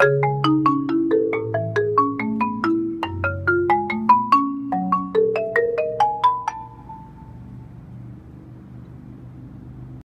you